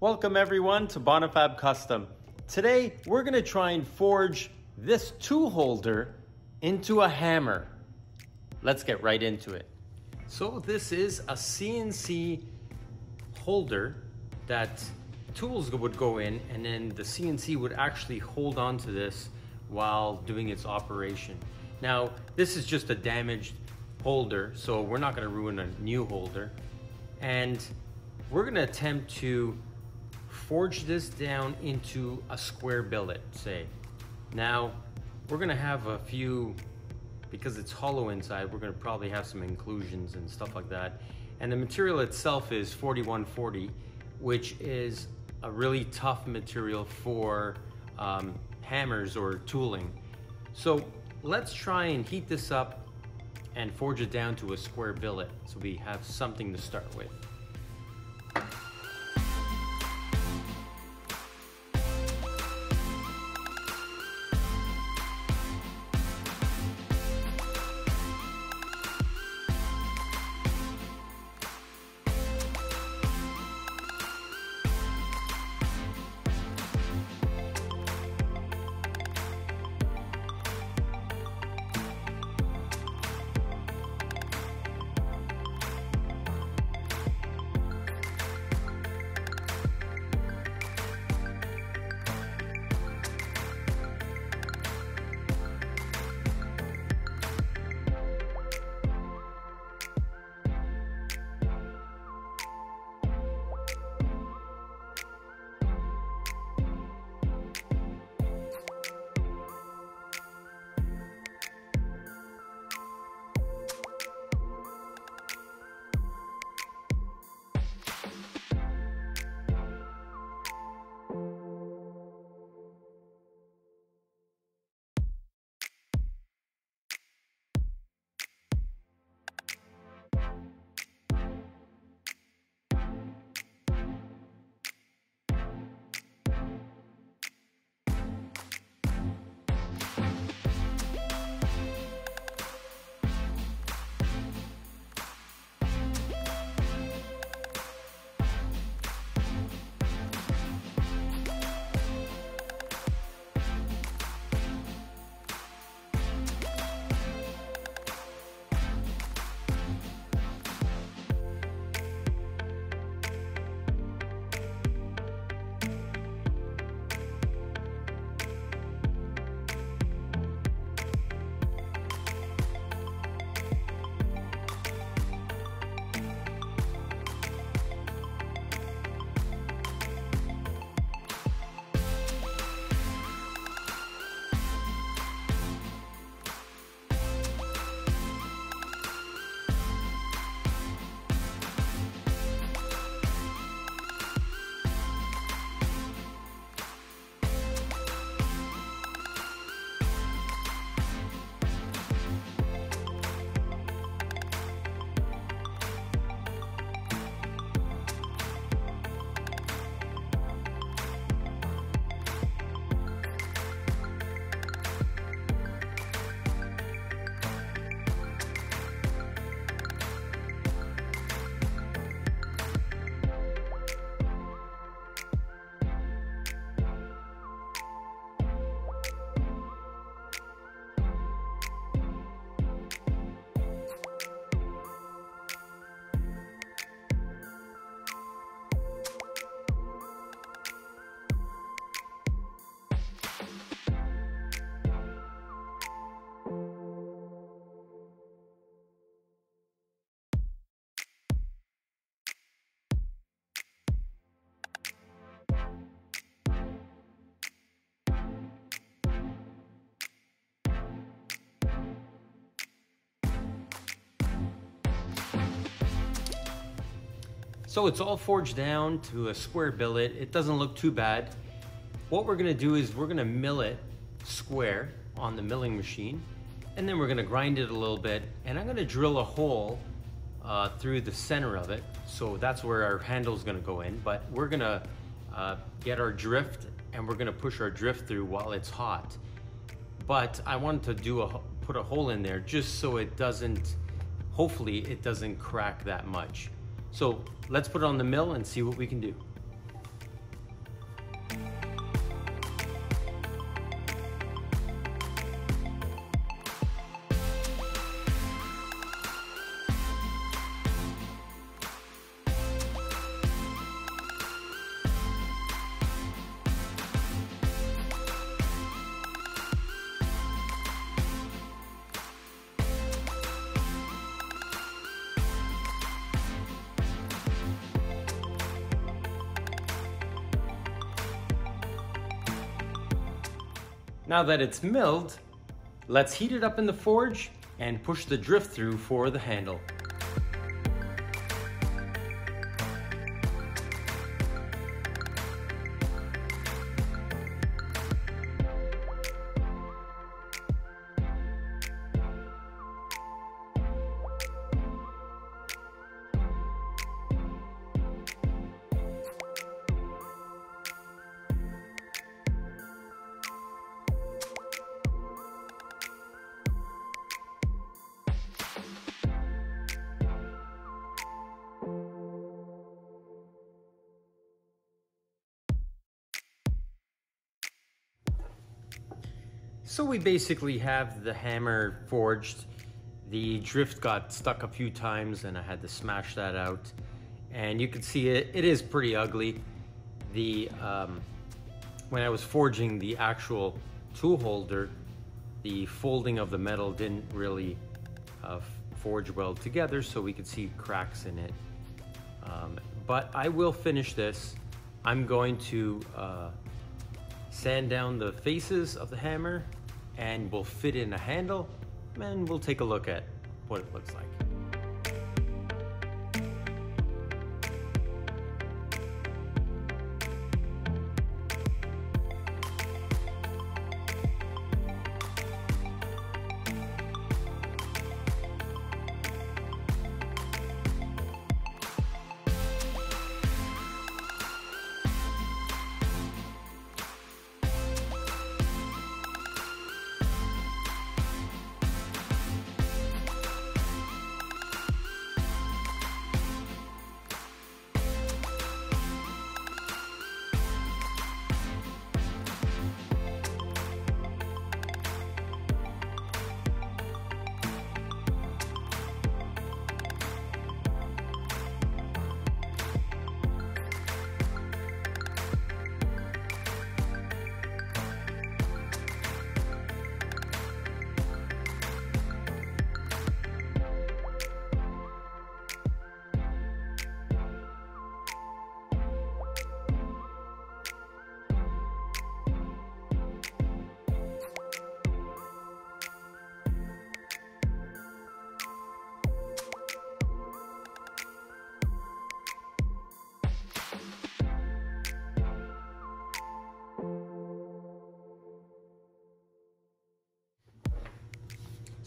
Welcome everyone to Bonifab Custom. Today we're gonna try and forge this tool holder into a hammer. Let's get right into it. So this is a CNC holder that tools would go in and then the CNC would actually hold on to this while doing its operation. Now, this is just a damaged holder, so we're not gonna ruin a new holder. And we're gonna attempt to forge this down into a square billet, say. Now, we're gonna have a few, because it's hollow inside, we're gonna probably have some inclusions and stuff like that. And the material itself is 4140, which is a really tough material for um, hammers or tooling. So let's try and heat this up and forge it down to a square billet so we have something to start with. So it's all forged down to a square billet. It doesn't look too bad. What we're gonna do is we're gonna mill it square on the milling machine, and then we're gonna grind it a little bit, and I'm gonna drill a hole uh, through the center of it. So that's where our handle is gonna go in, but we're gonna uh, get our drift and we're gonna push our drift through while it's hot. But I wanted to do a, put a hole in there just so it doesn't, hopefully it doesn't crack that much. So let's put it on the mill and see what we can do. Now that it's milled, let's heat it up in the forge and push the drift through for the handle. So we basically have the hammer forged. The drift got stuck a few times and I had to smash that out. And you can see it, it is pretty ugly. The, um, when I was forging the actual tool holder, the folding of the metal didn't really uh, forge well together so we could see cracks in it. Um, but I will finish this. I'm going to uh, sand down the faces of the hammer and we'll fit in a handle and we'll take a look at what it looks like.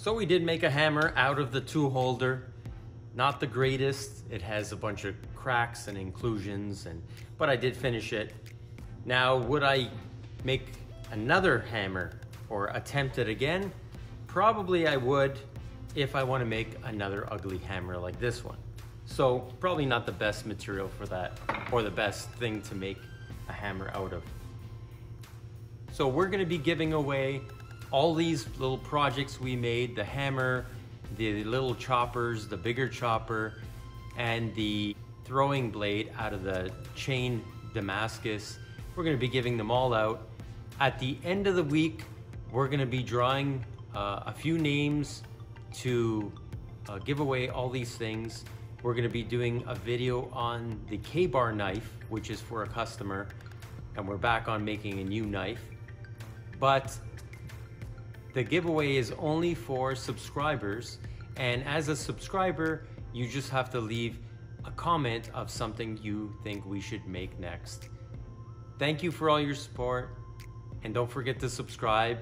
So we did make a hammer out of the tool holder. Not the greatest. It has a bunch of cracks and inclusions, and but I did finish it. Now, would I make another hammer or attempt it again? Probably I would if I want to make another ugly hammer like this one. So probably not the best material for that or the best thing to make a hammer out of. So we're going to be giving away all these little projects we made, the hammer, the little choppers, the bigger chopper, and the throwing blade out of the chain Damascus. We're gonna be giving them all out. At the end of the week, we're gonna be drawing uh, a few names to uh, give away all these things. We're gonna be doing a video on the KA-BAR knife, which is for a customer, and we're back on making a new knife. But the giveaway is only for subscribers, and as a subscriber, you just have to leave a comment of something you think we should make next. Thank you for all your support, and don't forget to subscribe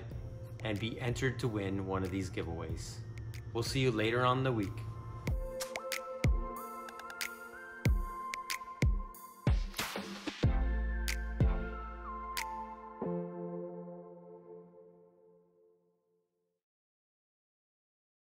and be entered to win one of these giveaways. We'll see you later on the week.